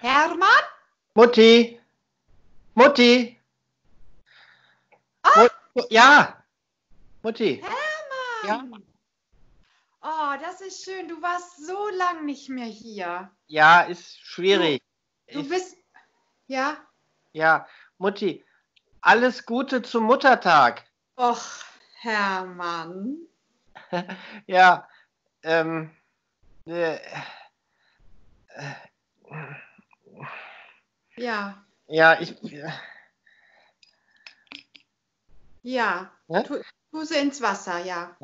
Hermann? Mutti. Mutti. Ah. Mut ja. Mutti. Hermann! Oh, das ist schön. Du warst so lang nicht mehr hier. Ja, ist schwierig. Du Ich- bist. Ja? Ja, Mutti. Alles Gute zum Muttertag. Och, Hermann. Ja, ähm, äh, Ja, ja, ich, ja. Ne? Tu, tu sie ins Wasser, ja.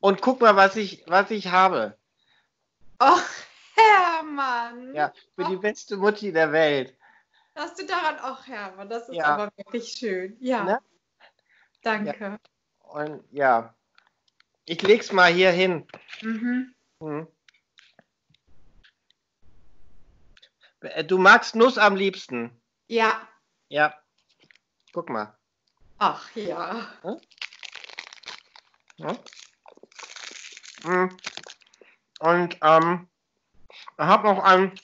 und guck mal, was ich, was ich habe. Och, Hermann. Ja, für die beste Mutti der Welt. Hast du daran auch, Hermann? Das ist Ja. aber wirklich schön. Ja. Ne? Danke. Und ja, ich leg's mal hier hin. Mhm. Hm. Du magst Nuss am liebsten. Ja. Ja. Guck mal. Ach ja. Ja. Hm. Und ähm, ich habe noch ein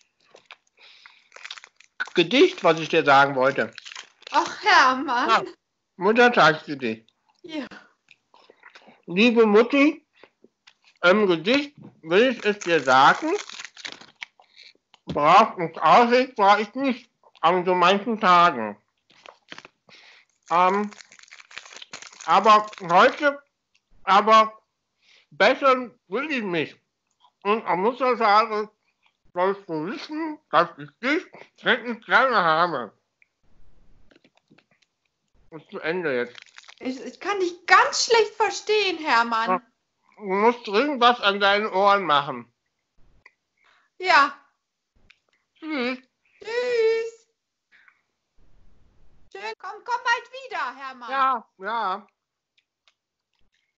Gedicht, was ich dir sagen wollte. Ach, Hermann. Ja. Muttertagsgedicht. Ja. Liebe Mutti, im Gedicht will ich es dir sagen, brav und aussieht war ich nicht an so manchen Tagen. Ähm, aber heute, aber bessern will ich mich. Und am Muttertage sollst du wissen, dass ich dich wirklich gerne habe. Ist zu Ende jetzt. Ich, ich kann dich ganz schlecht verstehen, Hermann. Ja. Du musst dringend was an deinen Ohren machen. Ja. Tschüss. Tschüss. Schön, komm, komm bald wieder, Hermann. Ja, ja.